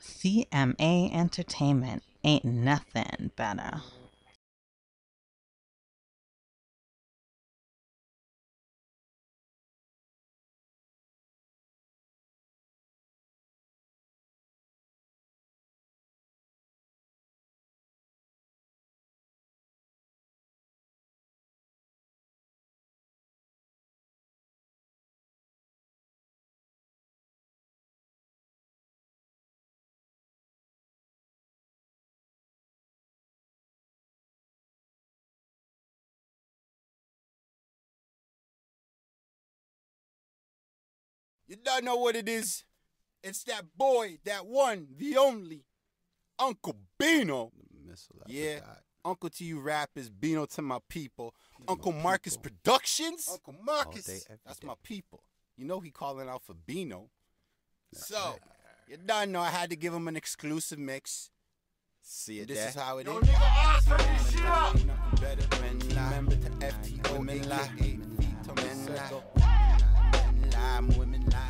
CMA Entertainment ain't nothing better. You don't know what it is. It's that boy, that one, the only, Uncle B-No. Yeah, Uncle to you rappers, B-No to my people. Uncle Marcus Productions. Uncle Marcus. day, That's day. my people. You know he calling out for B-No. so, you don't know I had to give him an exclusive mix. See it This there. is how it is. Yo, nigga, ass turn shit up. Better men lie. Remember to FTO, Women lie. aka feet on the Men lie. circle. Men lie, women lie,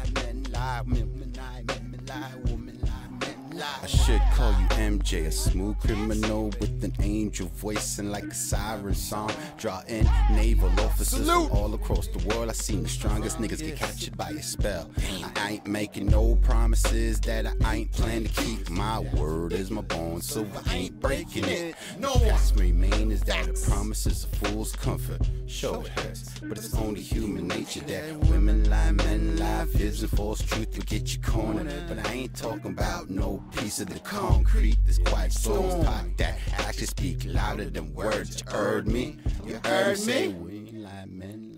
should call you MJ, a smooth criminal with an angel voice and like a siren song. Draw in naval officers from all across the world. I seen the strongest niggas get captured by a spell. I ain't making no promises that I ain't plan to keep. My word is my bond, so I ain't breaking it. No one remain is that a promise is a fool's comfort. Show it hurts, but it's only human nature that women lie, men lie, fibs and false truth will get you cornered. Ain't talking about no piece of the concrete. There's quiet souls talk that actually speak louder than words. You heard me? You heard me? Women lie, men